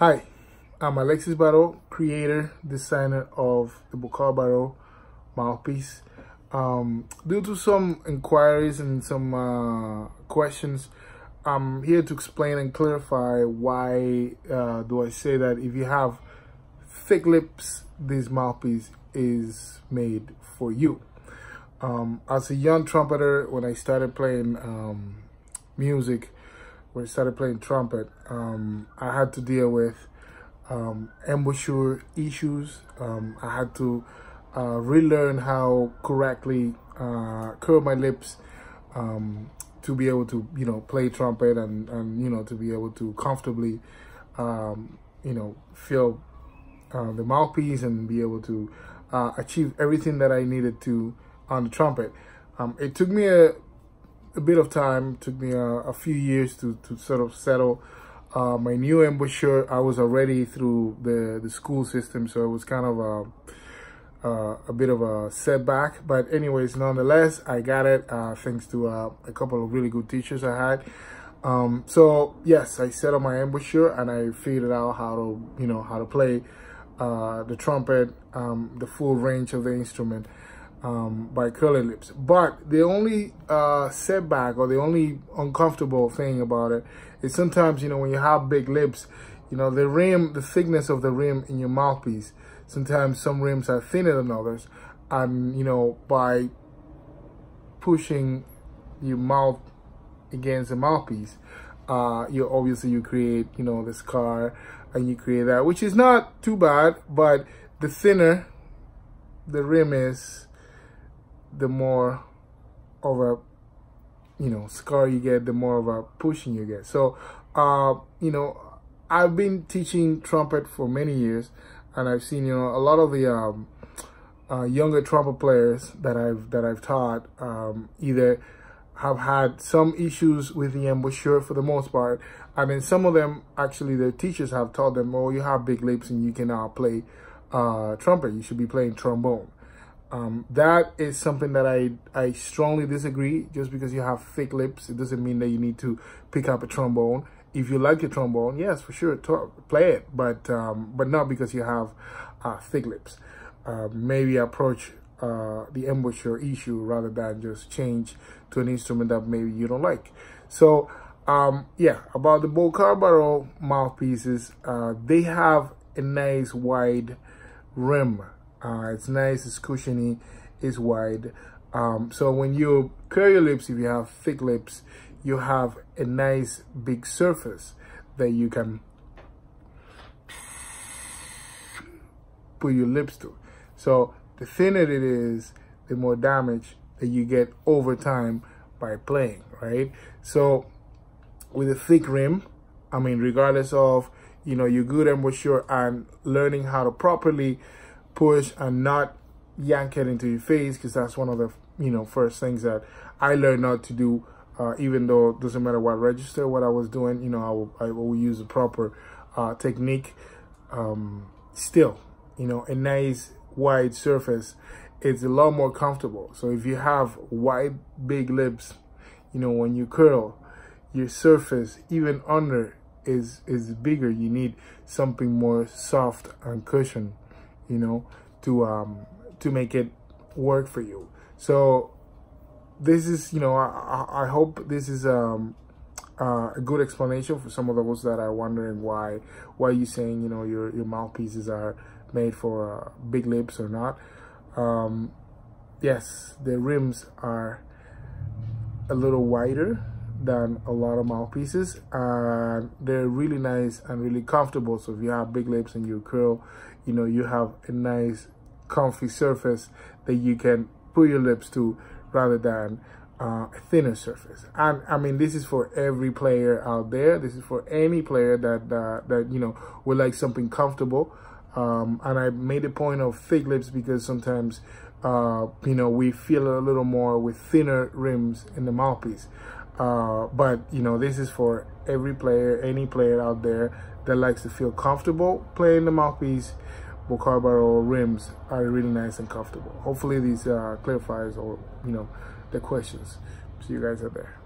Hi, I'm Alexis Baro, creator, designer of the Boqar Baro mouthpiece. Um, due to some inquiries and some uh, questions, I'm here to explain and clarify why uh, do I say that if you have thick lips, this mouthpiece is made for you. Um, as a young trumpeter, when I started playing um, music, when I started playing trumpet, um, I had to deal with um, embouchure issues. Um, I had to uh, relearn how correctly uh, curl my lips um, to be able to, you know, play trumpet and, and you know, to be able to comfortably, um, you know, feel uh, the mouthpiece and be able to uh, achieve everything that I needed to on the trumpet. Um, it took me a, a bit of time, took me a, a few years to, to sort of settle uh, my new embouchure. I was already through the, the school system, so it was kind of a, uh, a bit of a setback. But anyways, nonetheless, I got it uh, thanks to uh, a couple of really good teachers I had. Um, so yes, I set up my embouchure and I figured out how to, you know, how to play uh, the trumpet, um, the full range of the instrument um, by curly lips. But the only uh, setback or the only uncomfortable thing about it is sometimes, you know, when you have big lips, you know, the rim, the thickness of the rim in your mouthpiece, sometimes some rims are thinner than others. And, you know, by pushing your mouth against the mouthpiece, uh, you obviously you create, you know, the scar and you create that, which is not too bad, but the thinner the rim is, the more of a you know scar you get the more of a pushing you get. So uh you know i've been teaching trumpet for many years and i've seen you know a lot of the um uh, younger trumpet players that i've that i've taught um either have had some issues with the embouchure for the most part. And then some of them actually their teachers have taught them oh you have big lips and you cannot play uh trumpet. You should be playing trombone um, that is something that I, I strongly disagree. Just because you have thick lips, it doesn't mean that you need to pick up a trombone. If you like your trombone, yes, for sure, play it, but um, but not because you have uh, thick lips. Uh, maybe approach uh, the embouchure issue rather than just change to an instrument that maybe you don't like. So um, yeah, about the Baro mouthpieces, uh, they have a nice wide rim uh, it's nice, it's cushiony, it's wide. Um, so when you curl your lips, if you have thick lips, you have a nice big surface that you can put your lips to. So the thinner it is, the more damage that you get over time by playing, right? So with a thick rim, I mean, regardless of, you know, your good embouchure and learning how to properly push and not yank it into your face because that's one of the you know first things that I learned not to do uh, even though it doesn't matter what register what I was doing you know I will, I will use the proper uh, technique um, still you know a nice wide surface it's a lot more comfortable. So if you have wide big lips you know when you curl your surface even under is is bigger. You need something more soft and cushioned you know, to um, to make it work for you. So this is, you know, I, I hope this is um, uh, a good explanation for some of those that are wondering why why you saying, you know, your your mouthpieces are made for uh, big lips or not. Um, yes, the rims are a little wider than a lot of mouthpieces and they're really nice and really comfortable. So if you have big lips and you curl you know you have a nice comfy surface that you can put your lips to rather than uh, a thinner surface. And I mean this is for every player out there. This is for any player that uh, that you know would like something comfortable. Um, and I made a point of thick lips because sometimes uh, you know we feel a little more with thinner rims in the mouthpiece uh, but you know, this is for every player, any player out there that likes to feel comfortable playing the mouthpiece. Boqar Baro rims are really nice and comfortable. Hopefully these uh, clarifies or, you know, the questions. See you guys out there.